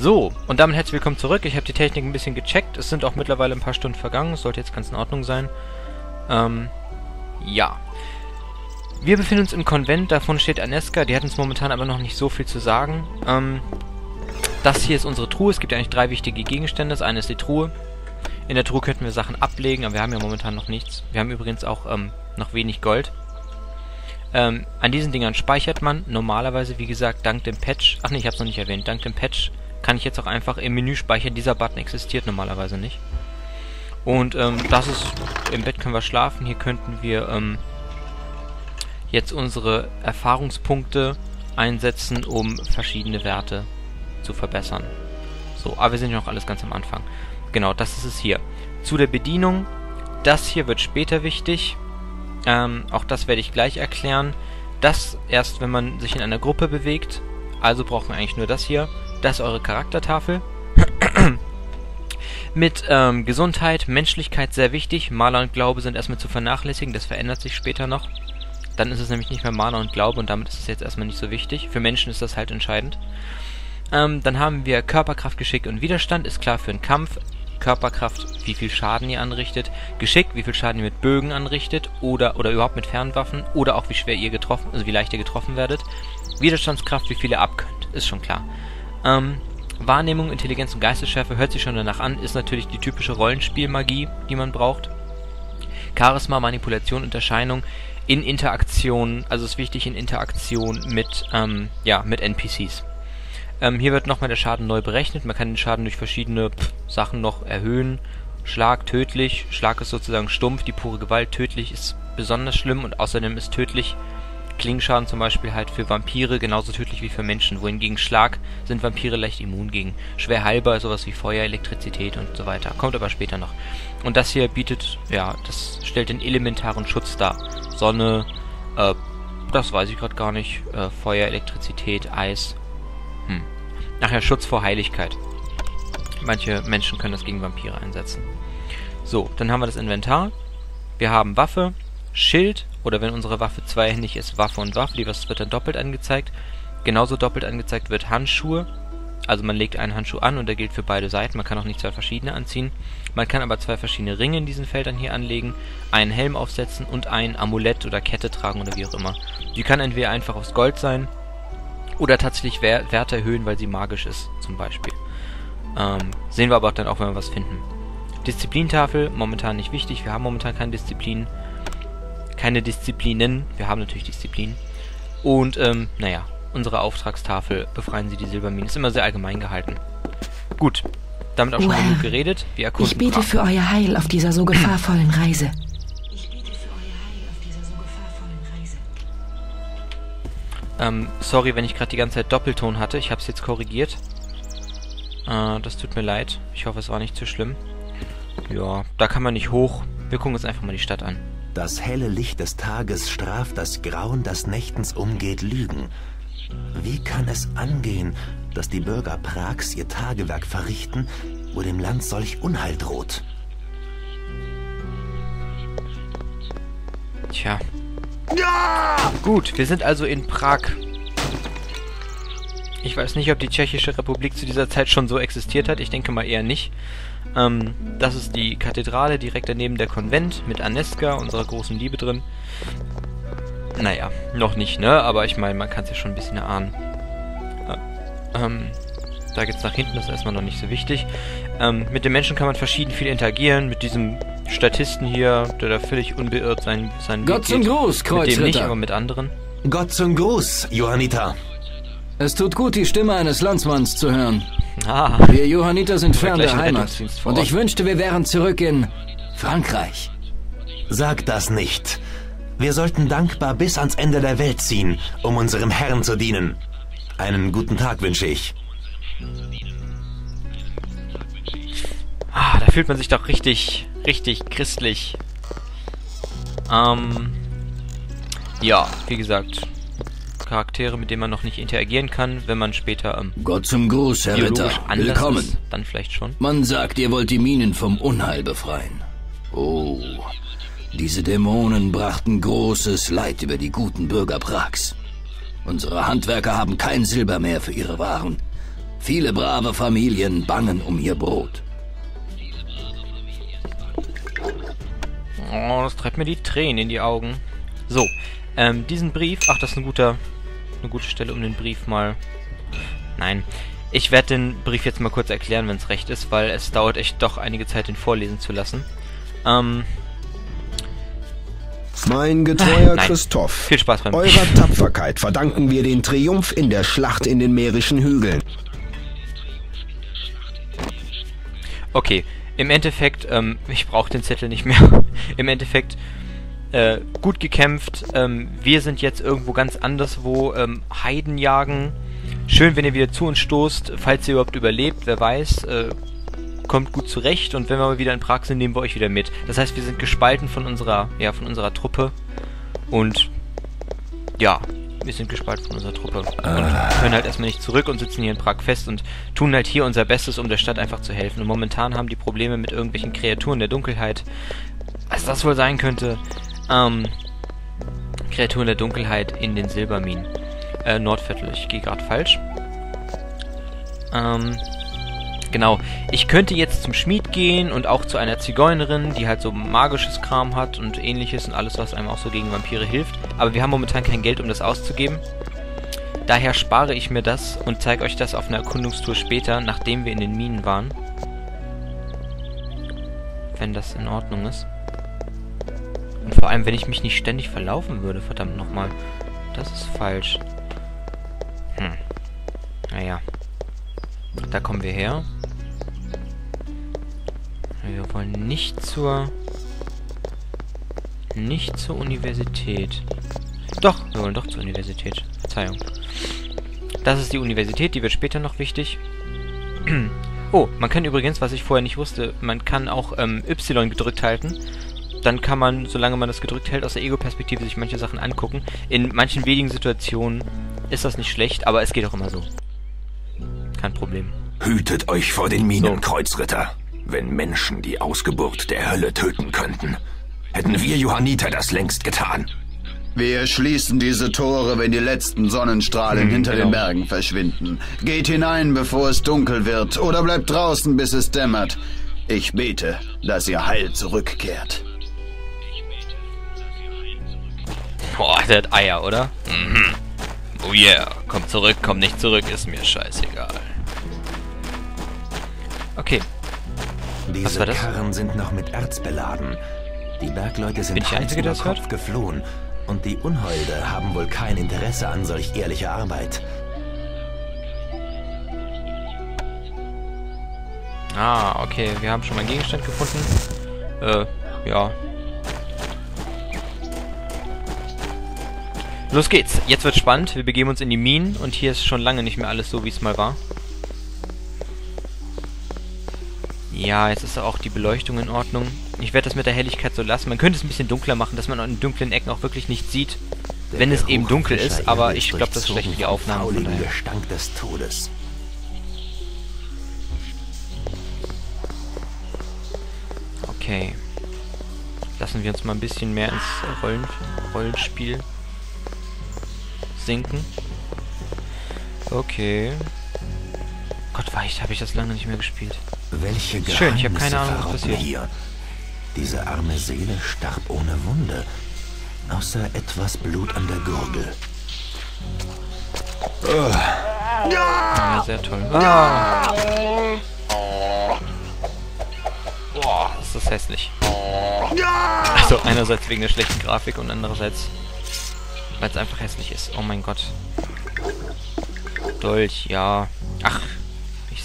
So, und damit herzlich willkommen zurück. Ich habe die Technik ein bisschen gecheckt. Es sind auch mittlerweile ein paar Stunden vergangen. Es sollte jetzt ganz in Ordnung sein. Ähm, ja. Wir befinden uns im Konvent. Davon steht Aneska. Die hat uns momentan aber noch nicht so viel zu sagen. Ähm, das hier ist unsere Truhe. Es gibt ja eigentlich drei wichtige Gegenstände. Das eine ist die Truhe. In der Truhe könnten wir Sachen ablegen, aber wir haben ja momentan noch nichts. Wir haben übrigens auch ähm, noch wenig Gold. Ähm, an diesen Dingern speichert man normalerweise, wie gesagt, dank dem Patch, ach nee, ich hab's noch nicht erwähnt, dank dem Patch kann ich jetzt auch einfach im Menü speichern. Dieser Button existiert normalerweise nicht. Und ähm, das ist, im Bett können wir schlafen. Hier könnten wir ähm, jetzt unsere Erfahrungspunkte einsetzen, um verschiedene Werte zu verbessern. So, aber wir sind ja noch alles ganz am Anfang. Genau, das ist es hier. Zu der Bedienung. Das hier wird später wichtig. Ähm, auch das werde ich gleich erklären. Das erst, wenn man sich in einer Gruppe bewegt. Also brauchen wir eigentlich nur das hier. Das ist eure Charaktertafel. Mit ähm, Gesundheit, Menschlichkeit sehr wichtig. Maler und Glaube sind erstmal zu vernachlässigen. Das verändert sich später noch. Dann ist es nämlich nicht mehr Maler und Glaube und damit ist es jetzt erstmal nicht so wichtig. Für Menschen ist das halt entscheidend. Ähm, dann haben wir Körperkraft, Geschick und Widerstand. Ist klar für einen Kampf. Körperkraft, wie viel Schaden ihr anrichtet, Geschick, wie viel Schaden ihr mit Bögen anrichtet oder oder überhaupt mit Fernwaffen oder auch wie schwer ihr getroffen, also wie leicht ihr getroffen werdet. Widerstandskraft, wie viel ihr abkönnt, ist schon klar. Ähm, Wahrnehmung, Intelligenz und Geistesschärfe hört sich schon danach an, ist natürlich die typische Rollenspielmagie, die man braucht. Charisma, Manipulation und Erscheinung in Interaktion, also ist wichtig in Interaktion mit, ähm, ja, mit NPCs. Ähm, hier wird nochmal der Schaden neu berechnet. Man kann den Schaden durch verschiedene pff, Sachen noch erhöhen. Schlag tödlich. Schlag ist sozusagen stumpf. Die pure Gewalt tödlich ist besonders schlimm und außerdem ist tödlich Klingenschaden zum Beispiel halt für Vampire genauso tödlich wie für Menschen, wohingegen Schlag sind Vampire leicht immun gegen. Schwer heilbar sowas wie Feuer, Elektrizität und so weiter. Kommt aber später noch. Und das hier bietet, ja, das stellt den elementaren Schutz dar. Sonne, äh, das weiß ich gerade gar nicht. Äh, Feuer, Elektrizität, Eis. Hm. Ach ja, Schutz vor Heiligkeit. Manche Menschen können das gegen Vampire einsetzen. So, dann haben wir das Inventar. Wir haben Waffe, Schild, oder wenn unsere Waffe zweihändig ist, Waffe und Waffe, die was wird dann doppelt angezeigt. Genauso doppelt angezeigt wird Handschuhe, also man legt einen Handschuh an und der gilt für beide Seiten, man kann auch nicht zwei verschiedene anziehen. Man kann aber zwei verschiedene Ringe in diesen Feldern hier anlegen, einen Helm aufsetzen und ein Amulett oder Kette tragen oder wie auch immer. Die kann entweder einfach aus Gold sein oder tatsächlich Werte erhöhen, weil sie magisch ist, zum Beispiel. Ähm, sehen wir aber dann auch, wenn wir was finden. Disziplintafel, momentan nicht wichtig, wir haben momentan keine Disziplin keine Disziplinen. Wir haben natürlich Disziplinen. Und, ähm, naja, unsere Auftragstafel befreien Sie die Silberminen. Ist immer sehr allgemein gehalten. Gut, damit auch schon genug geredet. Wir erkunden Ich bete für euer Heil auf dieser so gefahrvollen Reise. Ähm, sorry, wenn ich gerade die ganze Zeit Doppelton hatte. Ich habe es jetzt korrigiert. Äh, das tut mir leid. Ich hoffe, es war nicht zu schlimm. Ja, da kann man nicht hoch. Wir gucken uns einfach mal die Stadt an. Das helle Licht des Tages straft das Grauen, das nächtens umgeht, Lügen. Wie kann es angehen, dass die Bürger Prags ihr Tagewerk verrichten, wo dem Land solch Unheil droht? Tja. Ja! Gut, wir sind also in Prag. Ich weiß nicht, ob die Tschechische Republik zu dieser Zeit schon so existiert hat. Ich denke mal eher nicht. Ähm, das ist die Kathedrale, direkt daneben der Konvent mit Aneska, unserer großen Liebe drin. Naja, noch nicht, ne? Aber ich meine, man kann es ja schon ein bisschen erahnen. Äh, ähm, da geht's nach hinten, das ist erstmal noch nicht so wichtig. Ähm, mit den Menschen kann man verschieden viel interagieren. Mit diesem Statisten hier, der da völlig unbeirrt sein, sein Gott zum Gruß, Kreuzritter. Mit dem nicht, aber mit anderen. Gott zum Gruß, Johannita. Es tut gut, die Stimme eines Landsmanns zu hören. Ah, wir Johanniter sind fern der Heimat. Und ich wünschte, wir wären zurück in Frankreich. Sag das nicht. Wir sollten dankbar bis ans Ende der Welt ziehen, um unserem Herrn zu dienen. Einen guten Tag wünsche ich. Ah, da fühlt man sich doch richtig, richtig christlich. Ähm, ja, wie gesagt, Charaktere, mit denen man noch nicht interagieren kann, wenn man später ähm, Gott zum Gruß, Herr Ritter. Willkommen. Ist, dann vielleicht schon. Man sagt, ihr wollt die Minen vom Unheil befreien. Oh, diese Dämonen brachten großes Leid über die guten Bürger Prags. Unsere Handwerker haben kein Silber mehr für ihre Waren. Viele brave Familien bangen um ihr Brot. Oh, das treibt mir die Tränen in die Augen. So, ähm, diesen Brief... Ach, das ist ein guter, eine gute Stelle, um den Brief mal... Nein. Ich werde den Brief jetzt mal kurz erklären, wenn es recht ist, weil es dauert echt doch einige Zeit, den vorlesen zu lassen. Ähm... Mein getreuer Nein. Christoph, Viel Spaß beim eurer Tapferkeit verdanken wir den Triumph in der Schlacht in den mährischen Hügeln. Okay, im Endeffekt, ähm, ich brauche den Zettel nicht mehr. Im Endeffekt, äh, gut gekämpft. Ähm, wir sind jetzt irgendwo ganz anderswo. Ähm, Heiden jagen. Schön, wenn ihr wieder zu uns stoßt, falls ihr überhaupt überlebt, wer weiß. Äh, kommt gut zurecht und wenn wir mal wieder in Prag sind, nehmen wir euch wieder mit. Das heißt, wir sind gespalten von unserer, ja, von unserer Truppe. Und ja, wir sind gespalten von unserer Truppe. Und können halt erstmal nicht zurück und sitzen hier in Prag fest und tun halt hier unser Bestes, um der Stadt einfach zu helfen. Und momentan haben die Probleme mit irgendwelchen Kreaturen der Dunkelheit. Was das wohl sein könnte? Ähm, Kreaturen der Dunkelheit in den Silberminen. Äh, Nordviertel. Ich gehe gerade falsch. Ähm, genau. Ich könnte jetzt zum Schmied gehen und auch zu einer Zigeunerin, die halt so magisches Kram hat und ähnliches und alles, was einem auch so gegen Vampire hilft. Aber wir haben momentan kein Geld, um das auszugeben. Daher spare ich mir das und zeige euch das auf einer Erkundungstour später, nachdem wir in den Minen waren. Wenn das in Ordnung ist. Und vor allem, wenn ich mich nicht ständig verlaufen würde, verdammt nochmal. Das ist falsch. Hm. Naja. Da kommen wir her. Wir wollen nicht zur... Nicht zur Universität. Doch, wir wollen doch zur Universität. Verzeihung. Das ist die Universität, die wird später noch wichtig. oh, man kann übrigens, was ich vorher nicht wusste, man kann auch ähm, Y gedrückt halten. Dann kann man, solange man das gedrückt hält, aus der Ego-Perspektive sich manche Sachen angucken. In manchen wenigen Situationen ist das nicht schlecht, aber es geht auch immer so. Kein Problem. Hütet euch vor den Minenkreuzritter. Wenn Menschen die Ausgeburt der Hölle töten könnten, hätten wir Johanniter das längst getan. Wir schließen diese Tore, wenn die letzten Sonnenstrahlen hm, hinter genau. den Bergen verschwinden. Geht hinein, bevor es dunkel wird, oder bleibt draußen, bis es dämmert. Ich bete, dass ihr heil zurückkehrt. Boah, der hat Eier, oder? Mhm. Oh yeah, komm zurück, komm nicht zurück, ist mir scheißegal. Okay. Diese Karren sind noch mit Erz beladen. Die Bergleute sind Hals über Kopf hört? geflohen. Und die Unholde haben wohl kein Interesse an solch ehrlicher Arbeit. Ah, okay. Wir haben schon mal einen Gegenstand gefunden. Äh, ja. Los geht's. Jetzt wird's spannend. Wir begeben uns in die Minen und hier ist schon lange nicht mehr alles so, wie es mal war. Ja, jetzt ist auch die Beleuchtung in Ordnung. Ich werde das mit der Helligkeit so lassen. Man könnte es ein bisschen dunkler machen, dass man in dunklen Ecken auch wirklich nichts sieht. Der wenn es eben dunkel ist, aber ich glaube, das ist schlecht für die Aufnahme. Von daher. Gestank des Todes. Okay. Lassen wir uns mal ein bisschen mehr ins Rollen Rollenspiel sinken. Okay. Gott, war ich, habe ich das lange nicht mehr gespielt. Welche Schön, ich habe keine Ahnung, was passiert. Hier. Diese arme Seele starb ohne Wunde, außer etwas Blut an der Gurgel. Oh. Ja, sehr toll. Ah. Boah, ist das hässlich. Also einerseits wegen der schlechten Grafik und andererseits, weil es einfach hässlich ist. Oh mein Gott. Dolch, ja. Ach,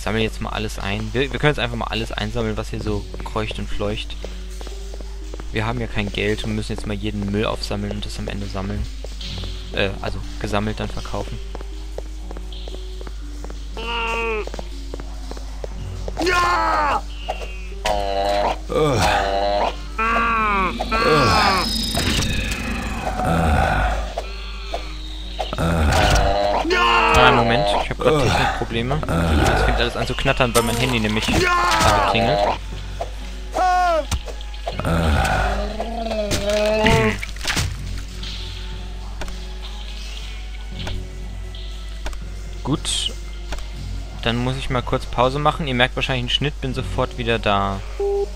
sammle jetzt mal alles ein. Wir, wir können jetzt einfach mal alles einsammeln, was hier so kreucht und fleucht. Wir haben ja kein Geld und müssen jetzt mal jeden Müll aufsammeln und das am Ende sammeln. Äh, also gesammelt dann verkaufen. Ja! Uh. Moment, ich habe gerade Technikprobleme. Es fängt alles an zu knattern, weil mein Handy nämlich klingelt. Gut. Dann muss ich mal kurz Pause machen. Ihr merkt wahrscheinlich einen Schnitt, bin sofort wieder da.